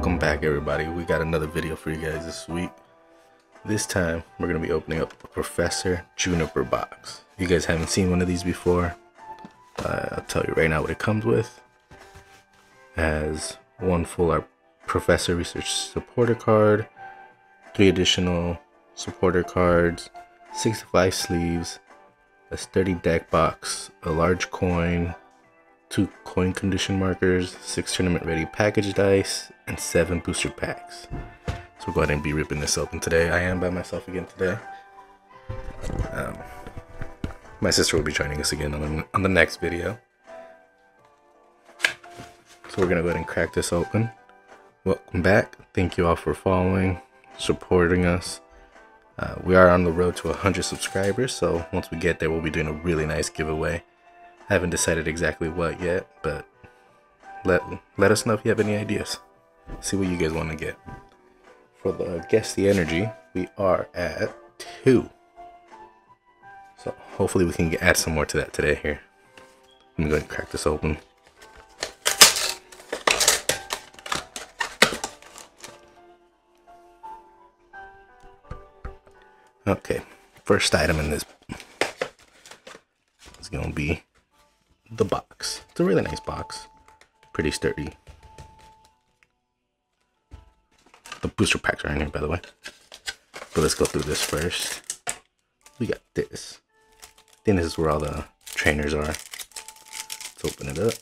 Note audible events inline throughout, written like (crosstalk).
Welcome back everybody. We got another video for you guys this week. This time we're to be opening up a Professor Juniper box. You guys haven't seen one of these before. Uh, I'll tell you right now what it comes with. It has one full art Professor Research supporter card, three additional supporter cards, 65 sleeves, a sturdy deck box, a large coin, two coin condition markers, six tournament ready package dice, and seven booster packs. So we'll go ahead and be ripping this open today. I am by myself again today. Um, my sister will be joining us again on the, on the next video. So we're gonna go ahead and crack this open. Welcome back. Thank you all for following, supporting us. Uh, we are on the road to 100 subscribers, so once we get there, we'll be doing a really nice giveaway. I haven't decided exactly what yet, but let let us know if you have any ideas. See what you guys want to get. For the guess the energy, we are at two. So hopefully we can add some more to that today here. Let me go ahead and crack this open. Okay, first item in this is gonna be the box. It's a really nice box. Pretty sturdy. The booster packs are in here, by the way. But let's go through this first. We got this. I think this is where all the trainers are. Let's open it up.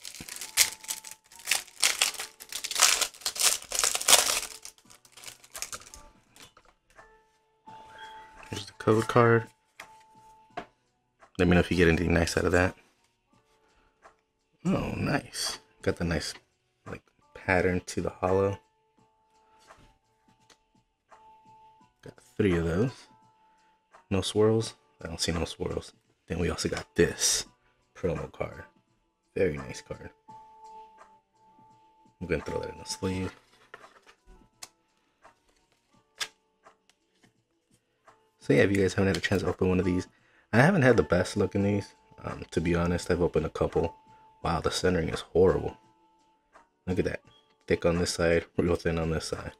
Here's the code card. Let me know if you get anything nice out of that. Got the nice like pattern to the hollow. Got three of those. No swirls. I don't see no swirls. Then we also got this promo card. Very nice card. I'm gonna throw that in the sleeve. So yeah, if you guys haven't had a chance to open one of these, I haven't had the best look in these. Um, to be honest, I've opened a couple. Wow, the centering is horrible. Look at that. Thick on this side, (laughs) real thin on this side.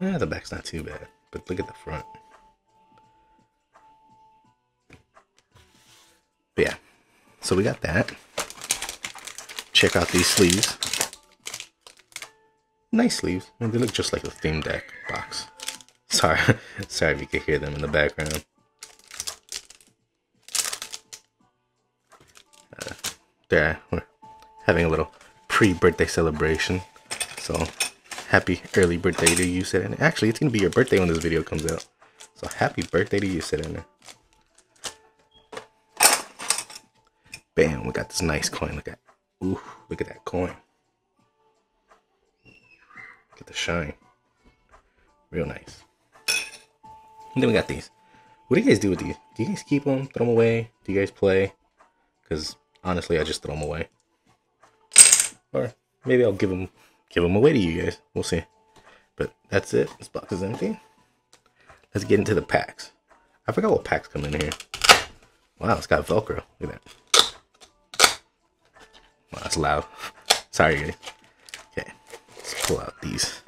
Yeah, the back's not too bad, but look at the front. But yeah, so we got that. Check out these sleeves. Nice sleeves. I mean, they look just like a theme deck box. (laughs) Sorry, (laughs) sorry if you could hear them in the background. There. We're having a little pre-birthday celebration. So happy early birthday to you Sitting. actually it's gonna be your birthday when this video comes out. So happy birthday to you Sitting. bam we got this nice coin. Look at ooh look at that coin. Look at the shine. Real nice. And then we got these. What do you guys do with these? Do you guys keep them throw them away? Do you guys play? Because honestly, I just throw them away. Or maybe I'll give them give them away to you guys. We'll see. But that's it. This box is empty. Let's get into the packs. I forgot what packs come in here. Wow, it's got Velcro. Look at that. Wow, that's loud. (laughs) Sorry, guys. Okay, let's pull out these.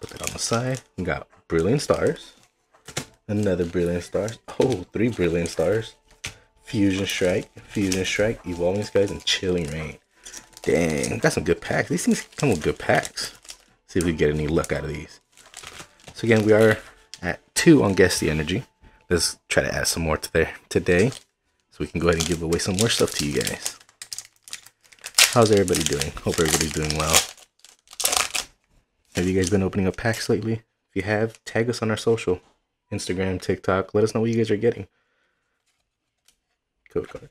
Put that on the side. We got Brilliant Stars. Another Brilliant Stars. Oh, three Brilliant Stars. Fusion Strike, Fusion Strike, Evolving Skies, and Chilling Reign. Dang, got some good packs. These things come with good packs. See if we get any luck out of these. So again, we are at two on Guess the Energy. Let's try to add some more to there today. So we can go ahead and give away some more stuff to you guys. How's everybody doing? Hope everybody's doing well. Have you guys been opening up packs lately? If you have, tag us on our social. Instagram, TikTok. Let us know what you guys are getting code card.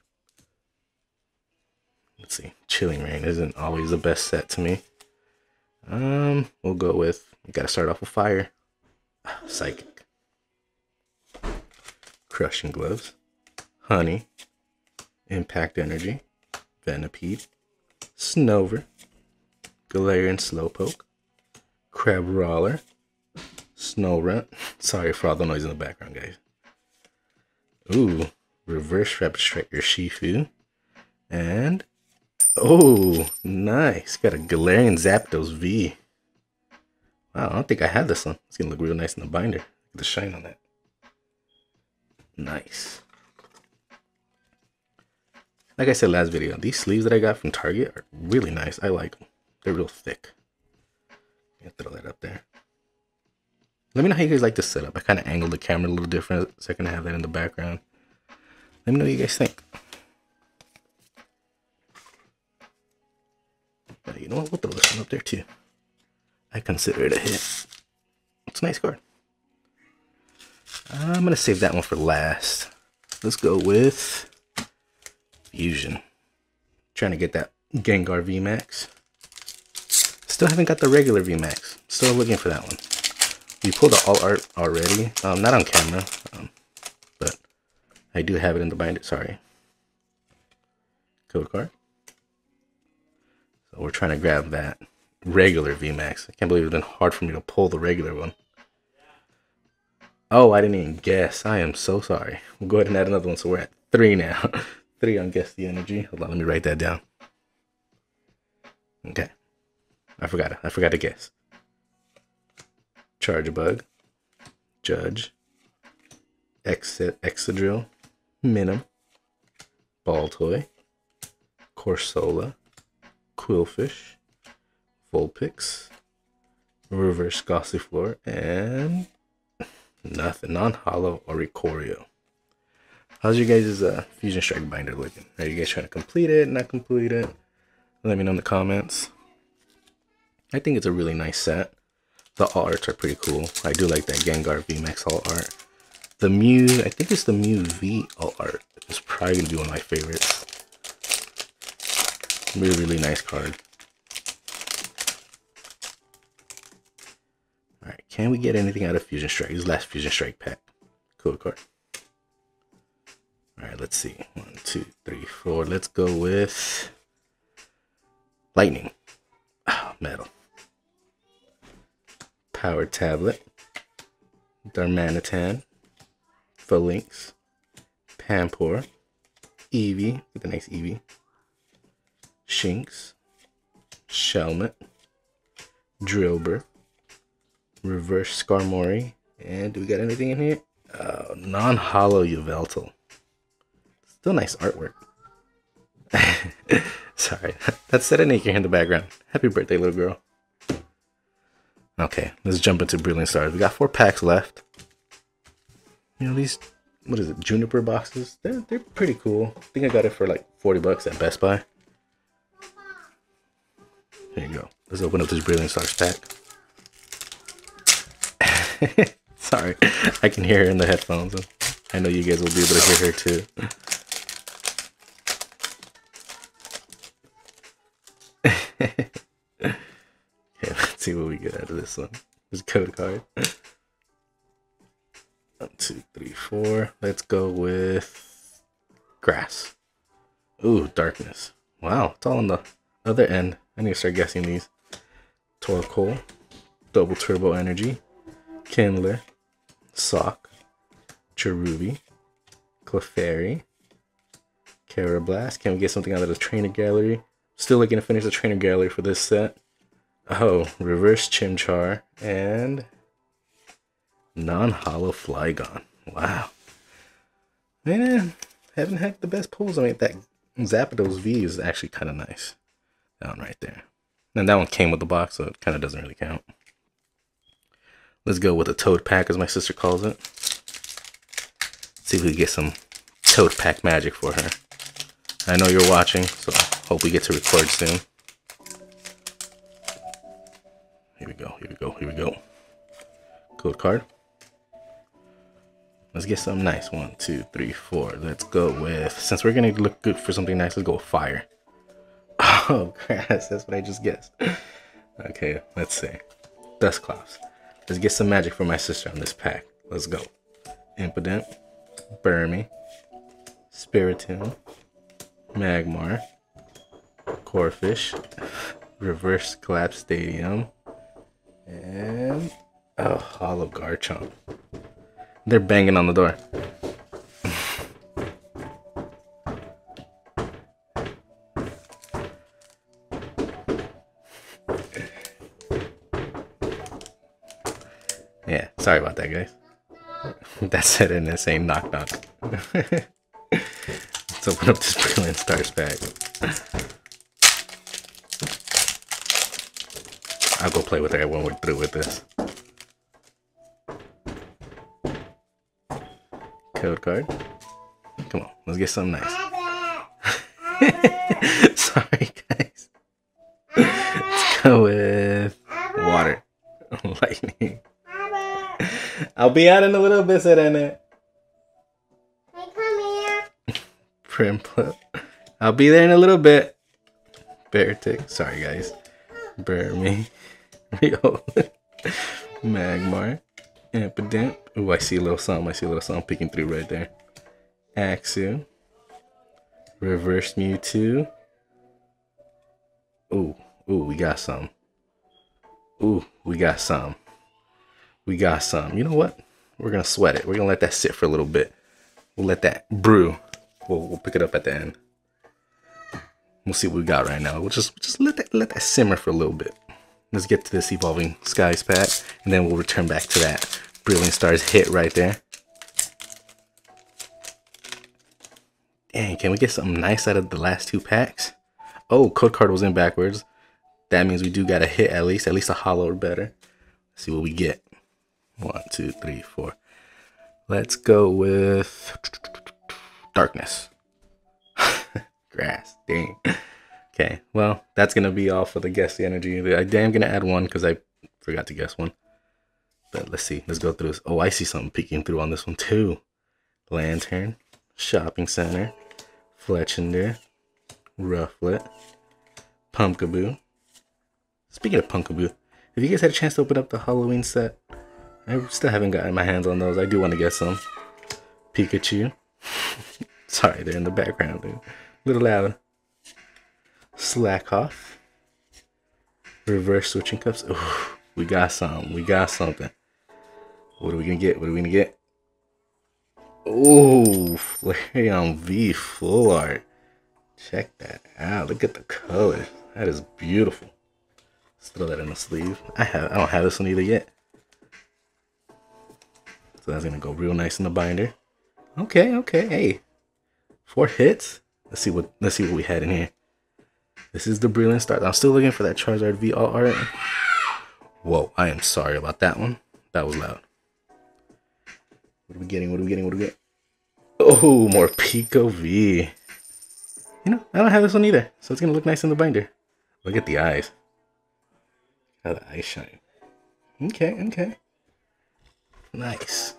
Let's see. Chilling Reign isn't always the best set to me. Um, we'll go with. Got to start off with fire. (sighs) Psychic. Crushing gloves. Honey. Impact energy. Venipede. Snover. Galarian Slowpoke. Crabrawler. Snorunt. (laughs) Sorry for all the noise in the background, guys. Ooh, Reverse Rapid Strike Urshifu. And, Oh, nice. Got a Galarian Zapdos V. Wow, I don't think I have this one. It's gonna look real nice in the binder. the shine on that. Nice. Like I said last video, these sleeves that I got from Target are really nice. I like them. They're real thick. throw that up there. Let me know how you guys like this setup. I kind of angled the camera a little different so I can have that in the background. Let me know what you guys think. But you know what? We'll throw this one up there too. I consider it a hit. It's a nice card. I'm going to save that one for last. Let's go with Fusion. Trying to get that Gengar VMAX. Still haven't got the regular VMAX. Still looking for that one. We pulled the all art already. Um, not on camera, um, I do have it in the binder. Sorry. Code card. So we're trying to grab that regular VMAX. I can't believe it's been hard for me to pull the regular one. Oh, I didn't even guess. I am so sorry. We'll go ahead and add another one. So we're at three now. (laughs) three on Guess the Energy. Hold on, let me write that down. Okay. I forgot. I forgot to guess. Charjabug. Judge. Exit Excadrill. Minim. Baltoy. Corsola. Qwilfish. Vulpix. Reverse Gossifleur. And nothing. Non-hollow Oricorio. How's your guys' uh, Fusion Strike binder looking? Are you guys trying to complete it, not complete it? Let me know in the comments. I think it's a really nice set. The arts are pretty cool. I do like that Gengar VMAX all art. The Mew, I think it's the Mew V art. It's probably going to be one of my favorites. Really, really nice card. Alright, can we get anything out of Fusion Strike? This last Fusion Strike pack. Cool card. Alright, let's see. One, two, three, four. Let's go with Lightning. Oh, metal. Power Tablet. Darmanitan. Falinks. Pampor. Eevee. Get the nice Eevee. Shinx. Shelmet. Drillbur. Reverse Skarmory. And do we got anything in here? Uh, Non-hollow Yveltal. Still nice artwork. (laughs) Sorry, (laughs) that's Serenade here in the background. Happy birthday, little girl. Okay, let's jump into Brilliant Stars. We got four packs left. You know, these, what is it, Juniper boxes? They're, they're pretty cool. I think I got it for like 40 bucks at Best Buy. Here you go. Let's open up this Brilliant Stars pack. (laughs) Sorry, I can hear her in the headphones. I know you guys will be able to hear her too. (laughs) okay, let's see what we get out of this one. This code card. Two, three, four. Let's go with grass. Ooh, darkness. Wow, it's all on the other end. I need to start guessing these. Torkoal, Double Turbo Energy, Kindler, Sock, Cherubi, Clefairy, Karrablast. Can we get something out of the trainer gallery? Still looking to finish the trainer gallery for this set. Oh, reverse Chimchar and non-hollow Flygon. Wow. Man, haven't had the best pulls. I mean, that Zapdos V is actually kind of nice. That one right there. And that one came with the box, so it kind of doesn't really count. Let's go with a Toad Pack, as my sister calls it. See if we can get some Toad Pack magic for her. I know you're watching, so I hope we get to record soon. Here we go, here we go, here we go. Code card. Let's get something nice. One, two, three, four. Let's go with, since we're gonna look good for something nice, let's go with fire. (laughs) Oh, grass, that's what I just guessed. Okay, let's see. Dusclops. Let's get some magic for my sister on this pack. Let's go. Impidimp, Burmy, Spiritomb, Magmar, Corphish, (laughs) Reverse Collapse Stadium, and oh, Hollow Garchomp. They're banging on the door. yeah, sorry about that, guys. (laughs) That's it in the same knock knock. Let's open up this Brilliant Stars bag. I'll go play with her when we're through with this. Card. Come on, let's get something nice. (laughs) Sorry, guys. Let's go with water. (laughs) Lightning. I'll be out in a little bit, said Annette. Hey, come here. Prim I'll be there in a little bit. Bear tick. Sorry, guys. Bear me. (laughs) Rio. Magmar. Impidimp. Ooh, I see a little something. I see a little something peeking through right there. Axew. Reverse Mewtwo. Ooh, ooh, we got some. Ooh, we got some. We got some. You know what? We're gonna sweat it. We're gonna let that sit for a little bit. We'll let that brew. We'll, we'll pick it up at the end. We'll see what we got right now. We'll just just let that let that simmer for a little bit. Let's get to this evolving skies pack, and then we'll return back to that brilliant stars hit right there. Dang, can we get something nice out of the last two packs? Oh, code card was in backwards. That means we do got a hit at least, at least a hollow or better. Let's see what we get. One, two, three, four. Let's go with darkness. (laughs) Grass, dang. Okay, well, that's gonna be all for the guess the energy. I am gonna add one because I forgot to guess one. But let's see, let's go through this. Oh, I see something peeking through on this one too. Lanturn, Shopping Center, Fletchinder, Rufflet, Pumpkaboo. Speaking of Pumpkaboo, have you guys had a chance to open up the Halloween set? I still haven't gotten my hands on those. I do want to get some. Pikachu. (laughs) Sorry, they're in the background, dude. Little loud. Slakoth. Reverse switching cups. Ooh, we got some. We got something. What are we gonna get? What are we gonna get? Oh, Flareon V full art. Check that out. Look at the color. That is beautiful. Let's throw that in the sleeve. I have I don't have this one either yet. So that's gonna go real nice in the binder. Okay, okay, hey. Four hits. Let's see what let's see what we had in here. This is the brilliant start. I'm still looking for that Charizard V all art. Whoa, I am sorry about that one. That was loud. What are we getting? What are we getting? What are we getting? Oh, more Pico V. You know, I don't have this one either, so it's gonna look nice in the binder. Look at the eyes. How the eyes shine. Okay, okay. Nice.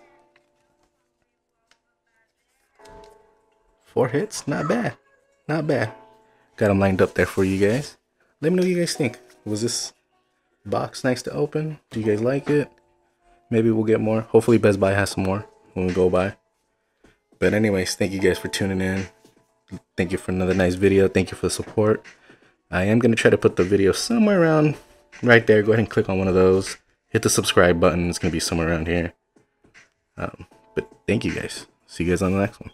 Four hits, not bad. Not bad. Got them lined up there for you guys. Let me know what you guys think. Was this box nice to open? Do you guys like it? Maybe we'll get more. Hopefully Best Buy has some more when we go by. But anyways, thank you guys for tuning in. Thank you for another nice video. Thank you for the support. I am going to try to put the video somewhere around right there. Go ahead and click on one of those. Hit the subscribe button. It's going to be somewhere around here. Um, but thank you guys. See you guys on the next one.